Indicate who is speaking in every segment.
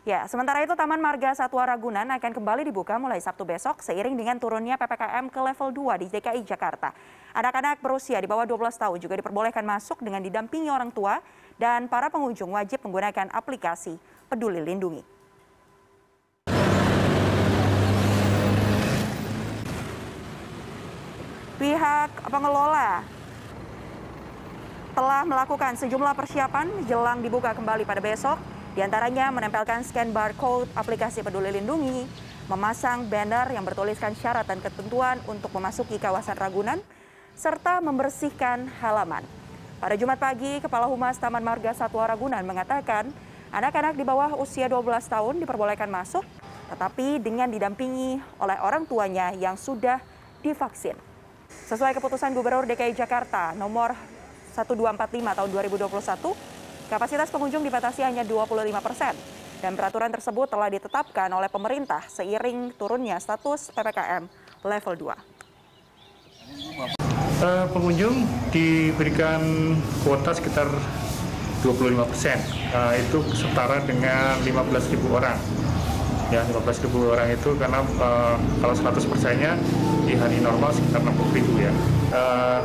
Speaker 1: Ya, sementara itu Taman Marga Satwa Ragunan akan kembali dibuka mulai Sabtu besok seiring dengan turunnya PPKM ke level 2 di DKI Jakarta. Anak-anak berusia di bawah 12 tahun juga diperbolehkan masuk dengan didampingi orang tua dan para pengunjung wajib menggunakan aplikasi Peduli Lindungi. Pihak pengelola telah melakukan sejumlah persiapan jelang dibuka kembali pada besok di antaranya menempelkan scan barcode aplikasi Peduli Lindungi, memasang banner yang bertuliskan syarat dan ketentuan untuk memasuki kawasan Ragunan, serta membersihkan halaman. Pada Jumat pagi, Kepala Humas Taman Marga Satwa Ragunan mengatakan anak-anak di bawah usia 12 tahun diperbolehkan masuk, tetapi dengan didampingi oleh orang tuanya yang sudah divaksin. Sesuai keputusan Gubernur DKI Jakarta nomor 1245 tahun 2021, Kapasitas pengunjung dibatasi hanya 25 persen dan peraturan tersebut telah ditetapkan oleh pemerintah seiring turunnya status PPKM level 2. Uh,
Speaker 2: eh, pengunjung diberikan kuota sekitar 25 persen, uh, itu setara dengan 15.000 orang. Ya, 15.000 orang itu karena uh, kalau 100 persennya di hari normal sekitar 60.000 ya. Uh,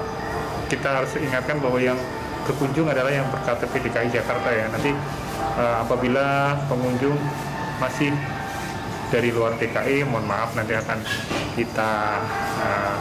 Speaker 2: kita harus ingatkan bahwa yang berkunjung adalah yang berKTP DKI Jakarta ya. Nanti uh, apabila pengunjung masih dari luar DKI, mohon maaf nanti akan kita uh,